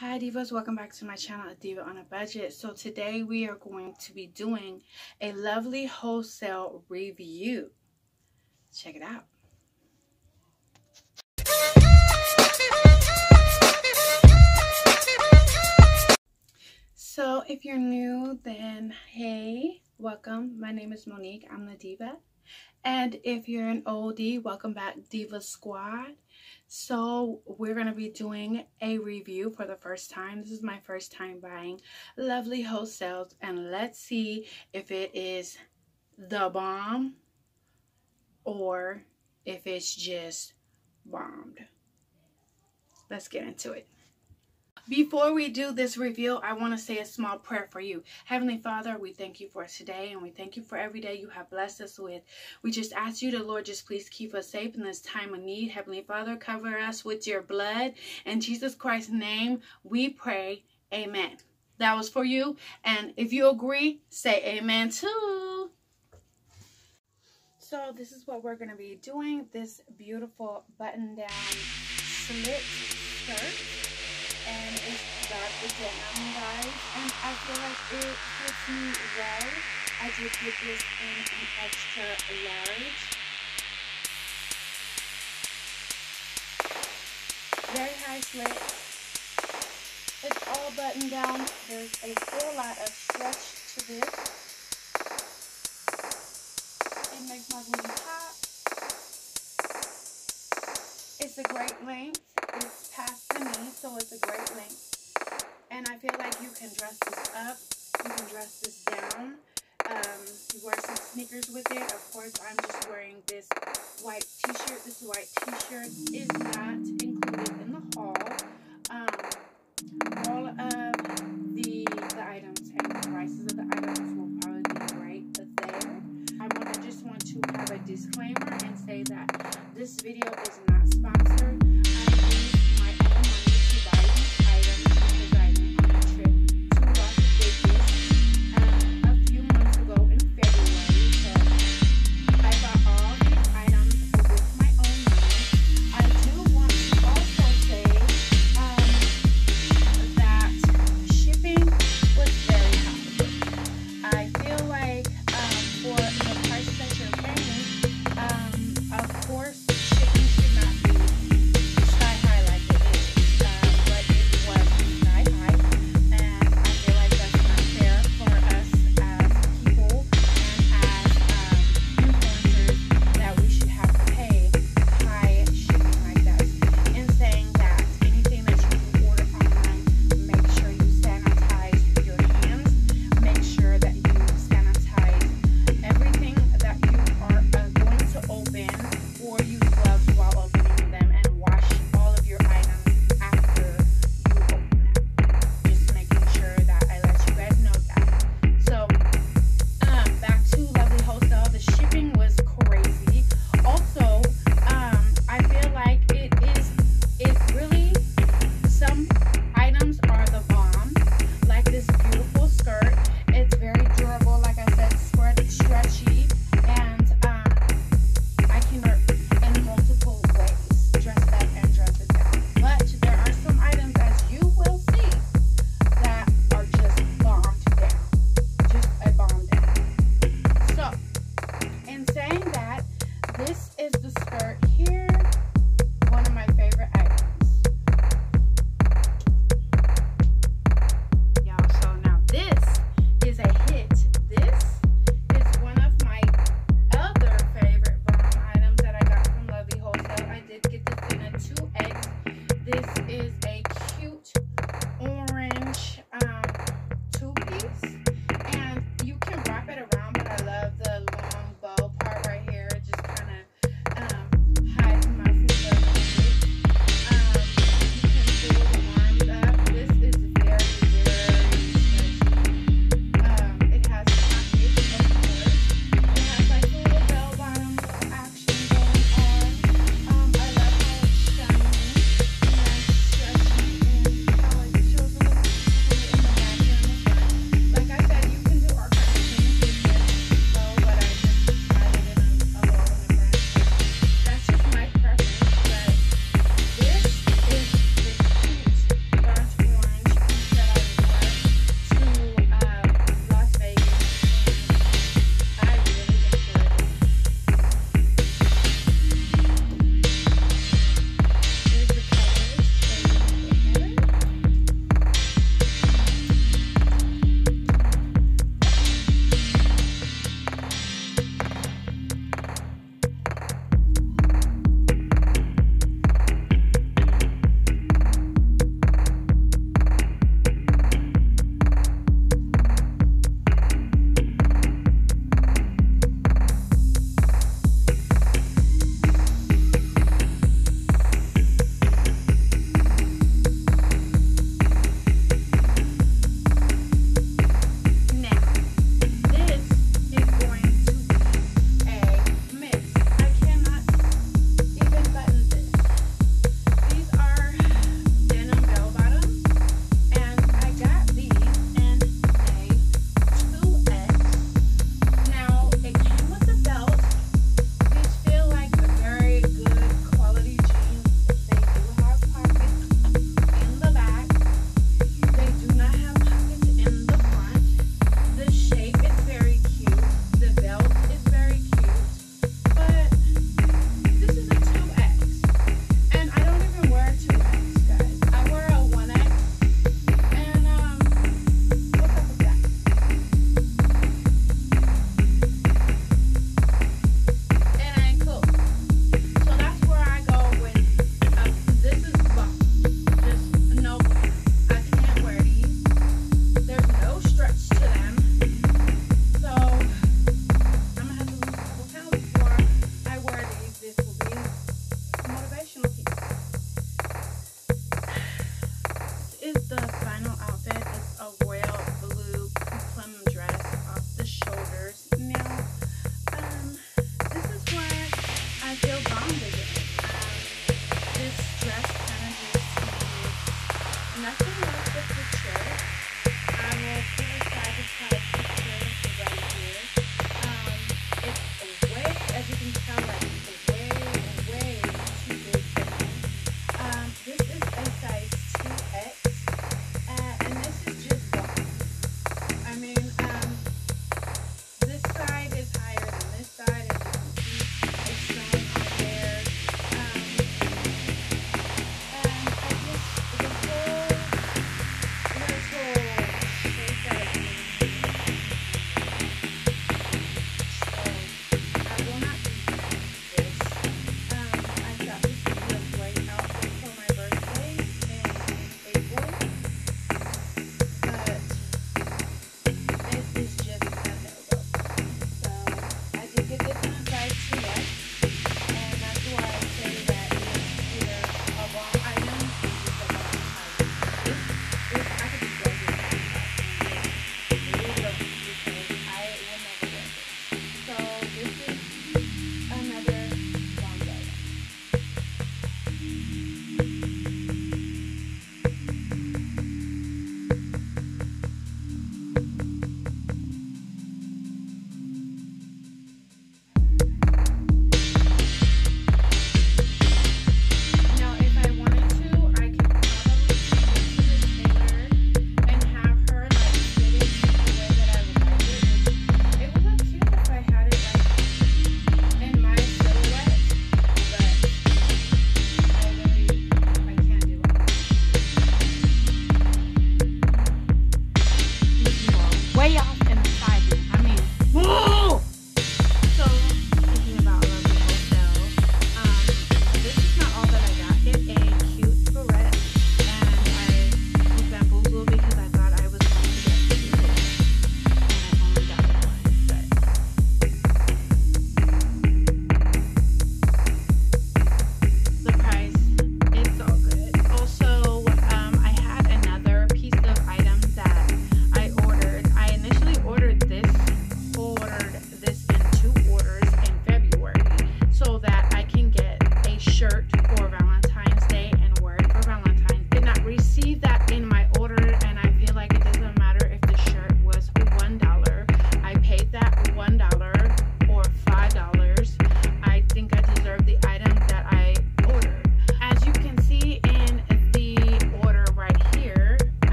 Hi Divas, welcome back to my channel, A Diva on a Budget. So today we are going to be doing a lovely wholesale review. Check it out. So if you're new, then hey, welcome. My name is Monique, I'm the Diva. And if you're an oldie, welcome back Diva Squad. So we're going to be doing a review for the first time. This is my first time buying Lovely Wholesales and let's see if it is the bomb or if it's just bombed. Let's get into it. Before we do this review, I want to say a small prayer for you. Heavenly Father, we thank you for today and we thank you for every day you have blessed us with. We just ask you to, Lord, just please keep us safe in this time of need. Heavenly Father, cover us with your blood. In Jesus Christ's name, we pray. Amen. That was for you. And if you agree, say amen too. So this is what we're going to be doing. This beautiful button down slit skirt and got the denim guys and I feel like it fits me well. I did get this in an extra large. Very high slit. It's all buttoned down. There's a whole lot of stretch to this. It makes my booty pop. It's a great length. It's past the knee, so it's a great length. And I feel like you can dress this up. You can dress this down. Um, you wear some sneakers with it. Of course, I'm just wearing this white t-shirt. This white t-shirt is not included in the haul. Um, all of the, the items and the prices of the items will probably be right there. I want to just want to have a disclaimer and say that this video is not sponsored.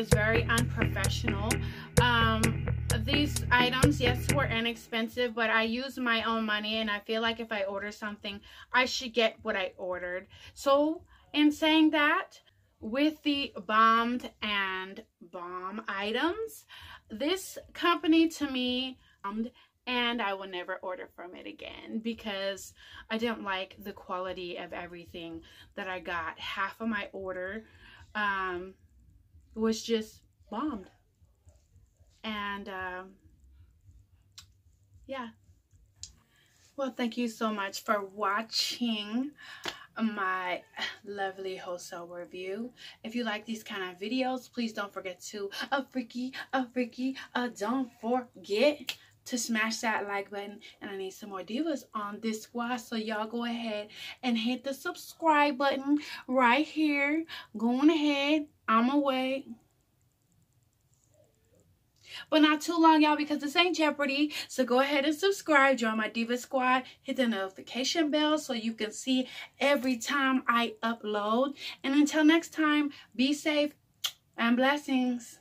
Is very unprofessional. Um, these items, yes, were inexpensive, but I use my own money and I feel like if I order something, I should get what I ordered. So, in saying that, with the bombed and bomb items, this company to me, and I will never order from it again because I didn't like the quality of everything that I got. Half of my order um, was just bombed. And um, yeah. Well, thank you so much for watching my lovely wholesale review. If you like these kind of videos, please don't forget to a freaky, a freaky, a don't forget to smash that like button and I need some more divas on this squad so y'all go ahead and hit the subscribe button right here going ahead I'm away but not too long, y'all, because this ain't Jeopardy. So go ahead and subscribe. Join my Diva Squad. Hit the notification bell so you can see every time I upload. And until next time, be safe and blessings.